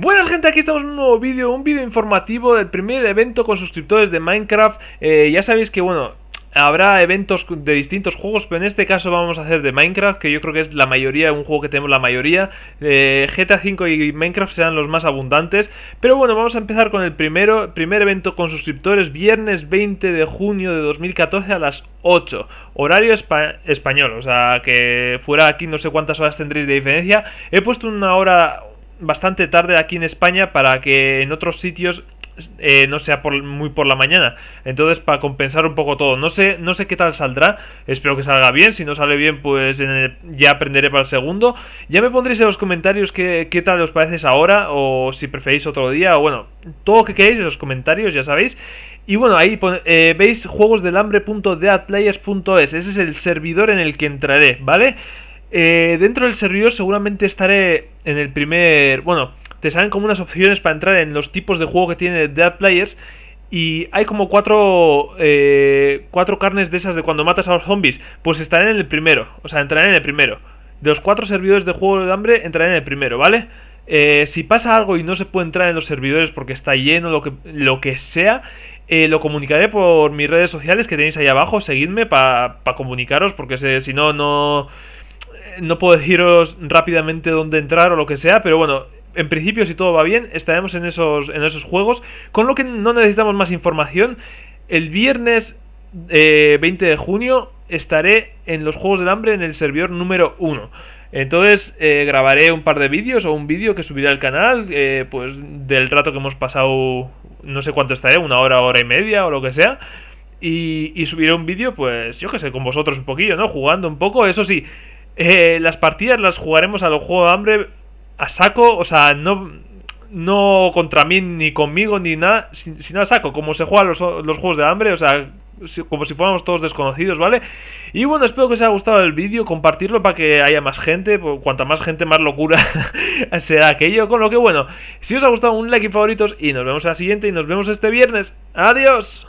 Buenas gente, aquí estamos en un nuevo vídeo, un vídeo informativo del primer evento con suscriptores de Minecraft eh, Ya sabéis que bueno, habrá eventos de distintos juegos, pero en este caso vamos a hacer de Minecraft, que yo creo que es la mayoría, un juego que tenemos la mayoría. Eh, GTA V y Minecraft serán los más abundantes. Pero bueno, vamos a empezar con el primero, primer evento con suscriptores, viernes 20 de junio de 2014 a las 8, horario español, o sea que fuera aquí no sé cuántas horas tendréis de diferencia. He puesto una hora bastante tarde aquí en España para que en otros sitios eh, no sea muy por la mañana. Entonces, para compensar un poco todo. No sé, no sé qué tal saldrá. Espero que salga bien. Si no sale bien, pues ya aprenderé para el segundo. Ya me pondréis en los comentarios qué, qué tal os parece ahora. O si preferís otro día. O bueno, todo lo que queráis en los comentarios, ya sabéis. Y bueno, ahí eh, veis juegosdelambre.deadplayers.es. Ese es el servidor en el que entraré, ¿vale? Eh, dentro del servidor seguramente estaré en el primer... Bueno, te salen como unas opciones para entrar en los tipos de juego que tiene Dead Players. Y hay como cuatro, eh, cuatro carnes de esas de cuando matas a los zombies. Pues estarán en el primero. O sea, entrarán en el primero. De los cuatro servidores de juego de hambre, entrarán en el primero, ¿vale? Eh, si pasa algo y no se puede entrar en los servidores porque está lleno, lo que, lo que sea, eh, lo comunicaré por mis redes sociales que tenéis ahí abajo. Seguidme para comunicaros porque si no, no, no puedo deciros rápidamente dónde entrar o lo que sea. Pero bueno, en principio, si todo va bien, estaremos en esos, en esos juegos. Con lo que no necesitamos más información. El viernes 20 eh, de junio estaré en los Juegos del Hambre en el servidor número 1. Entonces eh, grabaré un par de vídeos o un vídeo que subiré al canal, eh, pues del rato que hemos pasado, no sé cuánto estaré, una hora, hora y media o lo que sea. Y, y subiré un vídeo, pues yo que sé, con vosotros un poquillo, ¿no? Jugando un poco. Eso sí, las partidas las jugaremos a los Juegos de Hambre a saco, o sea, no, no contra mí ni conmigo ni nada, sino a saco, como se juegan los, juegos de hambre, o sea, como si fuéramos todos desconocidos, ¿vale? Y bueno, espero que os haya gustado el vídeo, compartirlo para que haya más gente, cuanta más gente, más locura será aquello, con lo que bueno, si os ha gustado un like y favoritos y nos vemos en la siguiente y nos vemos este viernes, adiós.